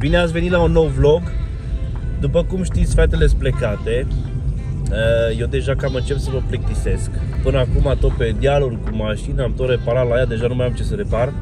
Bine ați venit la un nou vlog. După cum știți, fetele sunt plecate. Eh, Eu deja cam încep să mă plictisesc. Până acum tot pe dealuri cu mașina, am tot reparat la ea, deja nu mai am ce să repar.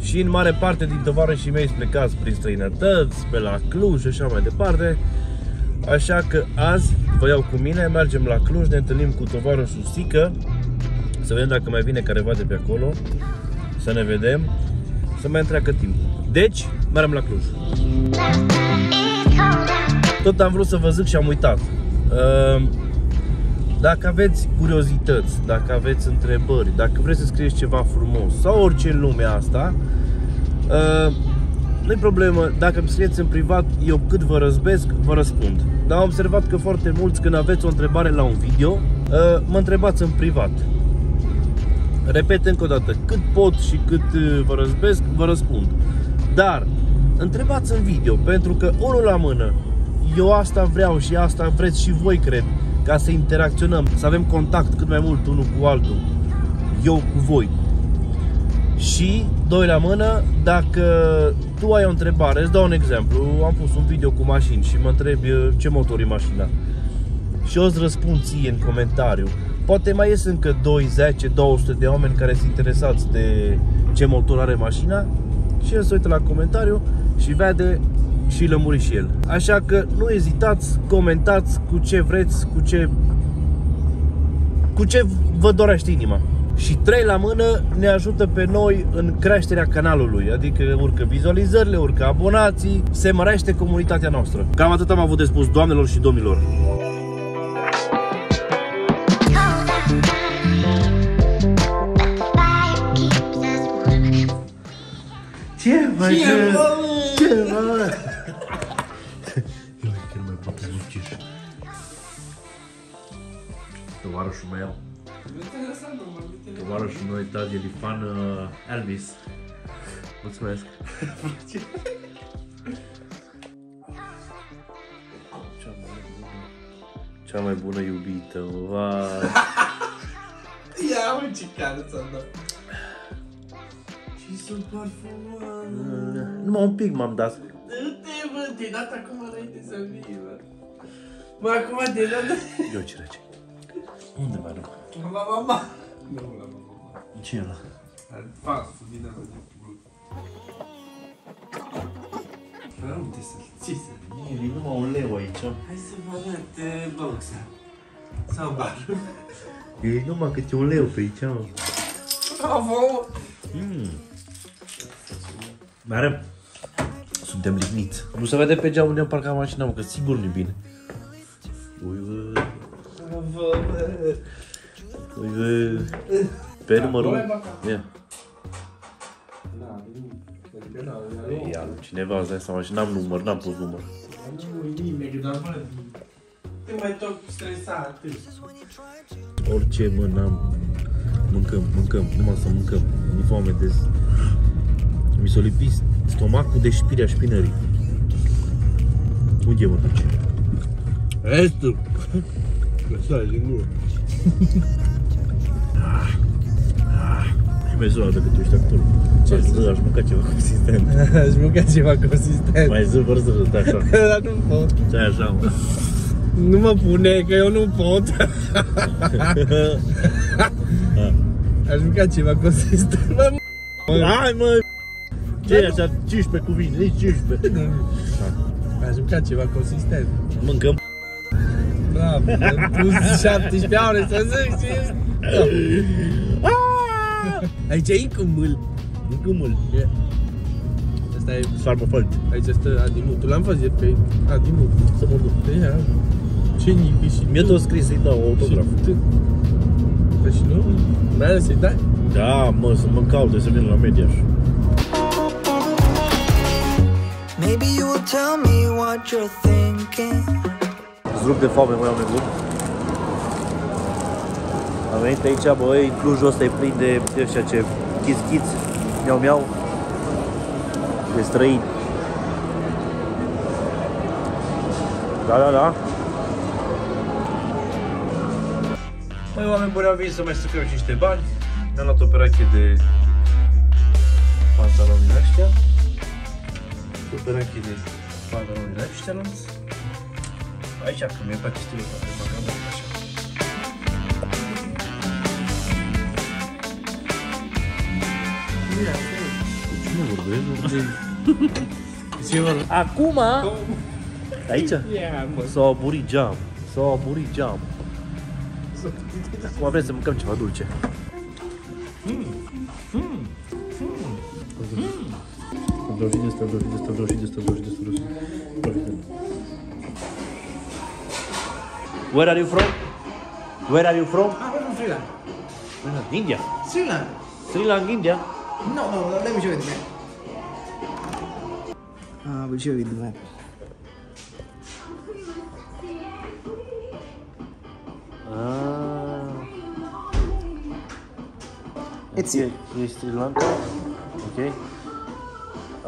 Și în mare parte din tovarășii mei sunt plecați prin străinătăți, pe la Cluj și așa mai departe. Așa că azi vă iau cu mine, mergem la Cluj, ne întâlnim cu tovarășul Sică Să vedem dacă mai vine careva de pe acolo Să ne vedem Să mai întreacă timp Deci, mergem la Cluj Tot am vrut să vă zic și am uitat Ehm, Dacă aveți curiozități, dacă aveți întrebări Dacă vreți să scrieți ceva frumos Sau orice în lumea asta ehm, nu-i problemă, dacă îmi scrieți în privat, eu cât vă răzbesc, vă răspund. Dar am observat că foarte mulți, când aveți o întrebare la un video, uh, mă întrebați în privat. Repet încă o dată, cât pot și cât uh, vă răzbesc, vă răspund. Dar, întrebați în video, pentru că unul la mână, eu asta vreau și asta vreți și voi, cred, ca să interacționăm, să avem contact cât mai mult unul cu altul, eu cu voi. Și, doi la mână, dacă tu ai o întrebare, îți dau un exemplu, am pus un video cu mașini și mă întrebi uh, ce motor e mașina și eu îți răspund ție în comentariu. Poate mai ies încă 2, 10, 200 de oameni care sunt interesați de ce motor are mașina și el se uită la comentariu și vede și lămuri și el. Așa că nu ezitați, comentați cu ce vreți, cu ce cu ce vă dorește inima. Și trei la mână ne ajută pe noi în creșterea canalului, adică urcă vizualizările, urcă abonații, se mărește comunitatea noastră. Cam atât am avut de spus, doamnelor și domnilor. Mai Ce, bă? Ce mă? Eu chiar mai pot munciș. Tovarășul meu, tovarășul meu Tadi e fan uh, Elvis. Mulțumesc. Cea mai bună, cea mai bună iubită, vai. Ia mă ce care ți-am dat. Și sunt parfumat. Numai un pic m-am dat. Du-te bă, te-ai dat acum înainte să vii bă. Bă, acum te-ai dat. Eu ce rece. Unde mai rău? La mama. Nu, la mama. Ce e ăla? Fals, vine la Dar unde să-l ții să E numai un leu aici. Hai să vă arăt uh, boxa. Sau bar. E numai câte un leu pe aici, mă. Bravo! Mm. Merem. Suntem ligniți. Nu se vede pe geam unde am parcat mașina, mă, că sigur nu-i bine. Ui, bă. Bravo, bă! Ui, bă. Pe numărul... Ia. Da, nu. Adică da, nu. Ia, cineva îți dai seama și n-am număr, n-am pus număr. Nu, nimeni, dar bă, te mai tot stresat. Orice, mă, n-am... Mâncăm, mâncăm, numai să mâncăm. Mi foame de... Mi s-a lipit stomacul de șpirea șpinării. Unde mă duce? Restul. Lăsa, din gură. Și mai sunat decât tu ești actor. Ce Aș- zici? Aș mânca ceva consistent. Aș mânca ceva consistent. Mai zi vor să râd așa. Dar nu pot. Stai așa, mă. Nu mă pune, că eu nu pot. Aș mânca ceva consistent. Bă, Hai, mă! Ce e așa? 15 cuvinte, nici 15. Aș mânca ceva consistent. Mâncăm. Da, am pus 17 ore să zic și... Da. Aici e încă mâl. Mâncăm-l. Asta e... Sarmă fălt. Aici stă Adimutul. L-am văzut pe Adimut. Să mă duc. Ia. Ce nipi și Mi-a tu. tot scris să-i dau autograf. Și tu. Păi și nu? Mai ales să-i dai? Da, mă, să mă caute să vin la Mediaș. Tell me what you're thinking. Zrup de foame, mai oameni buni. Am venit aici, băi, Clujul ăsta e plin de de ăștia ce chis-chiți, miau-miau, de străini. Da, da, da. Băi, oameni buni, am venit să mai strâcăm și niște bani. Ne-am luat o pereche de pantaloni ăștia. Super de pantalonile ăștia luați. Aici, că mi-e place stilul ăsta, de pantaloni așa. Cine vorbesc? Vorbesc. Acum, aici, s-a aburit geam. S-a aburit geam. Acum vrem să mâncăm ceva dulce. Drogi de de asta, drogi de asta. Where are you from? Where are you from? Ah, we're from Sri Lanka. India. Sri Lanka? Sri Lanka, India. No, no, no, let me show you the map. Ah, we'll show you the map. Ah. It's here. Is Sri Lanka. Okay.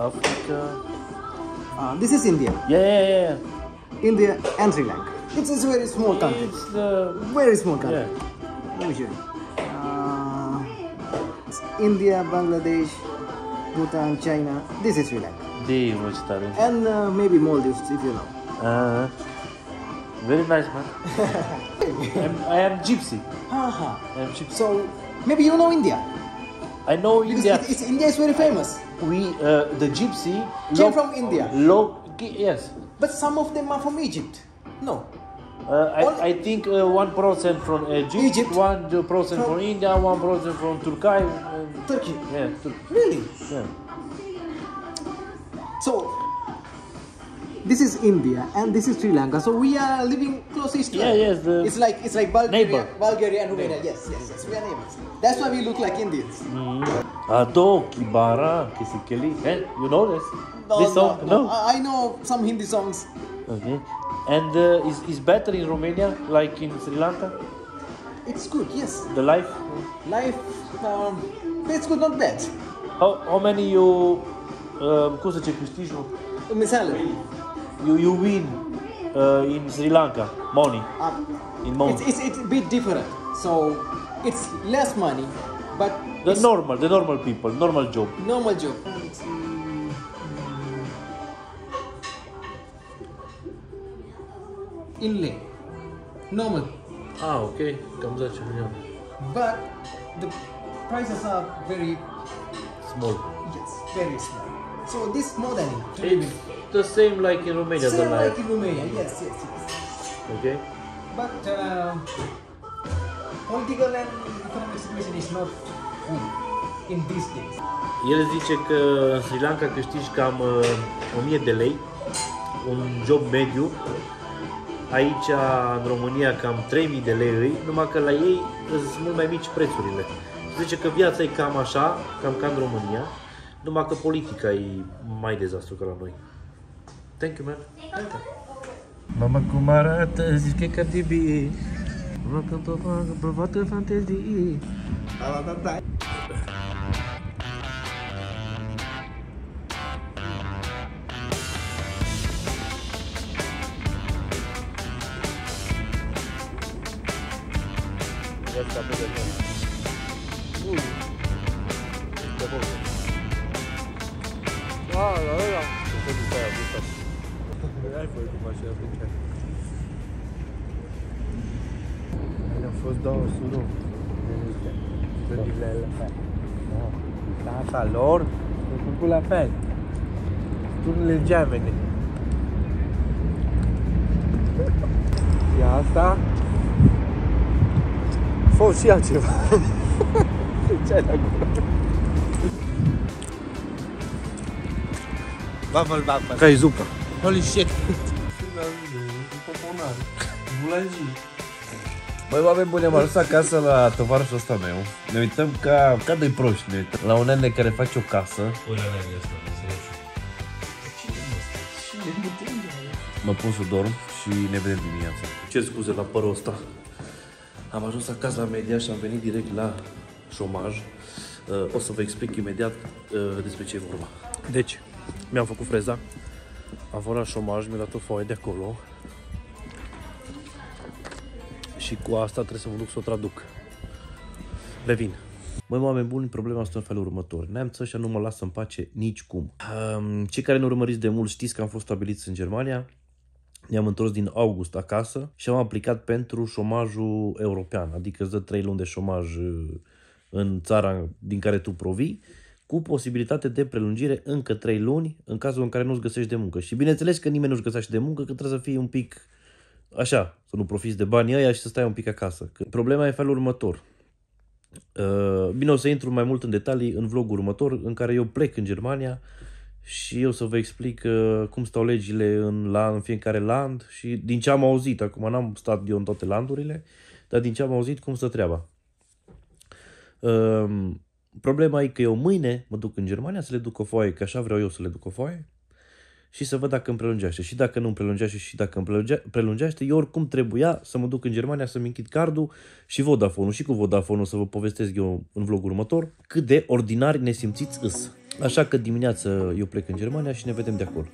Africa. Ah, this is India. Yeah, yeah, yeah. India and Sri Lanka. It's, a very small country. It's the Very small country. yeah. Let me show you. Uh, India, Bangladesh, Bhutan, China. This is Sri Lanka. De what's that? And uh, maybe Maldives, if you know. Uh, very nice man. I'm, I am gypsy. Haha. I am gypsy. So maybe you know India. I know Because India. it- it's, India is very famous. We uh, the gypsy Came from India. Lo- yes. But some of them are from Egypt. No. Uh, All- I, I think uh, one percent from Egypt, Egypt. one percent From- from India, one percent from Turkey. And, Turkey. yeah, Tur- Really? yeah. So this is India and this is Sri Lanka. So we are living close each Yeah, yes, it's like it's like Bulgaria, neighbor. Bulgaria and Romania. Yes, yes, yes. We are neighbors. That's why we look like Indians. Ado Kibara Kisikeli. Eh? You know this? this song? No. I, I know some Hindi songs. Okay. And uh, is is better in Romania like in Sri Lanka? It's good. Yes, The life? life. Um, it's good, not bad. How, how many you um, cum să zice, câștigi, nu? My salary. You, you win uh, in Sri Lanka money Uh, in money. it's, it's it's a bit different. So it's less money, but The normal, the normal people, normal job. normal job. Inlay, normal, Ah, ok, cam 10 milioane. but the prices are very Small. yes, very small. So this more than it. It's the same like in Romania, the Same life. like in Romania, yes, yes, yes. Okay? But uh, political and economic situation is not good in these days. El zice că în Sri Lanka câștigi cam uh, 1000 de lei, un job mediu. Aici, în România, cam 3000 de lei îi, numai că la ei sunt mult mai mici prețurile. Zice că viața e cam așa, cam ca în România, numai că politica e mai dezastru ca la noi. Thank you, man. Mama cum arată, zici că e Cardi B Mă când o fac, provată fantezii Am fost două surori. Studiile la fel. Casa lor s-a făcut la fel. Turnele gemene. Și asta a fost și altceva. Ce ai de acolo? Bubble bubble. Care e zupa? Holy shit. Băi, oameni buni, am ajuns acasă la tovarășul ăsta meu. Ne uităm ca, ca doi proști, ne uităm la un nene care face o casă. Mă pun să dorm și ne vedem dimineața. Ce scuze la părul ăsta. Am ajuns acasă la media și am venit direct la șomaj. Uh, O să vă explic imediat uh, despre ce e vorba. Deci, mi-am făcut freza. Am fost la șomaj, mi-a dat o foaie de acolo. Și cu asta trebuie să mă duc să o traduc. Revin. Măi, oameni buni, problema stă în felul următor. Neamții ăștia nu mă lasă în pace nici cum. Um, cei care ne urmăriți de mult știți că am fost stabiliți în Germania. Ne-am întors din august acasă și am aplicat pentru șomajul european, adică îți dă 3 luni de șomaj uh, în țara din care tu provii, cu posibilitate de prelungire încă 3 luni în cazul în care nu-ți găsești de muncă. Și bineînțeles că nimeni nu-și găsește de muncă, că trebuie să fii un pic așa, să nu profiți de banii ăia și să stai un pic acasă. Că problema e felul următor. Uh, Bine, o să intru mai mult în detalii în vlogul următor, în care eu plec în Germania și eu să vă explic uh, cum stau legile în, la, în fiecare land și din ce am auzit, acum n-am stat eu în toate landurile, dar din ce am auzit cum stă treaba. Uh, problema e că eu mâine mă duc în Germania să le duc o foaie, că așa vreau eu să le duc o foaie, și să văd dacă îmi prelungește. Și dacă nu îmi prelungește și dacă îmi prelungea, prelungeaște, eu oricum trebuia să mă duc în Germania să-mi închid cardul și Vodafone-ul. Și cu Vodafone o să vă povestesc eu în vlogul următor cât de ordinari ne simțiți îs. Așa că dimineață eu plec în Germania și ne vedem de acolo.